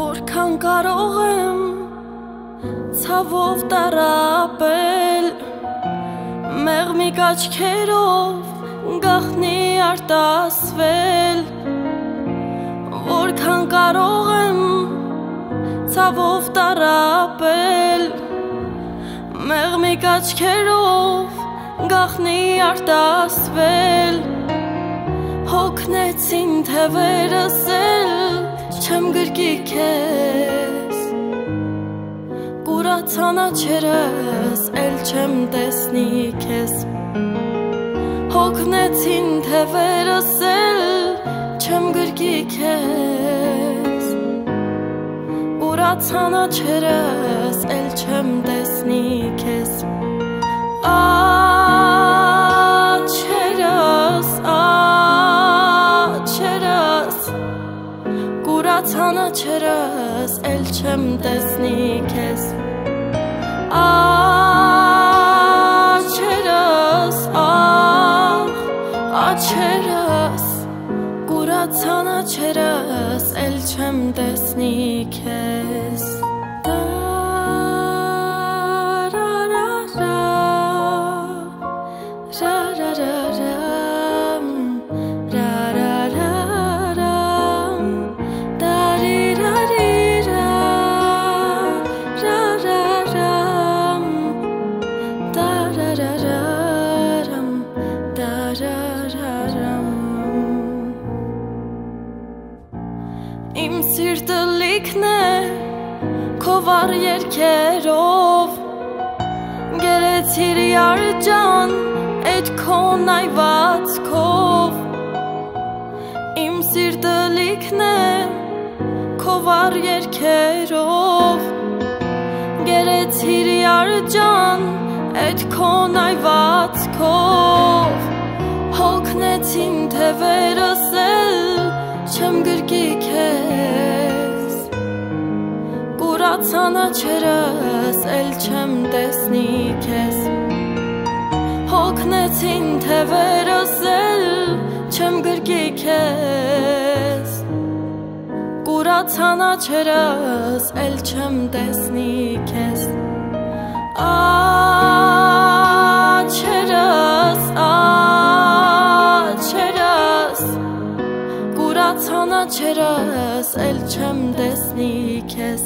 Որքան կարող եմ ցավով տարապել մեղմիկ աչքերով գախնի արտասվել Որքան կարող եմ ցավով տարապել մեղմիկ աչքերով գախնի արտասվել Հոգնեցին թևերս էլ չեմ գրկի քեզ Կուրացանա չերս, էլ չեմ տեսնի քեզ Հոգնեցին թևերս էլ չեմ գրկի քեզ Կուրացանա չերս, էլ չեմ տեսնի քեզ Աչերս, Կուրացանա չերս, էլ չեմ տեսնի քեզ Աչերս, ախ, աչերս Կուրացանա չերս, էլ չեմ տեսնի քեզ սիրտը լիքն է քո վառ երկերով Գերեցիր յարջան այդ քո նայվածքով Իմ սիրտը լիքն է քո վառ երկերով Գերեցիր յարջան այդ քո նայվածքով Հոգնեցին թևերս Կուրացանա չերս, էլ չեմ տեսնի քեզ Հոգնեցին թևերս էլ չեմ գրկի քեզ Կուրացանա չերս, էլ չեմ տեսնի քեզ Աչերս, Կուրացանա չերս, էլ չեմ տեսնի քեզ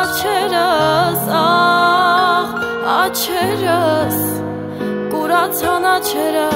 Աչերս, ախ, աչերս Կուրացանա չերս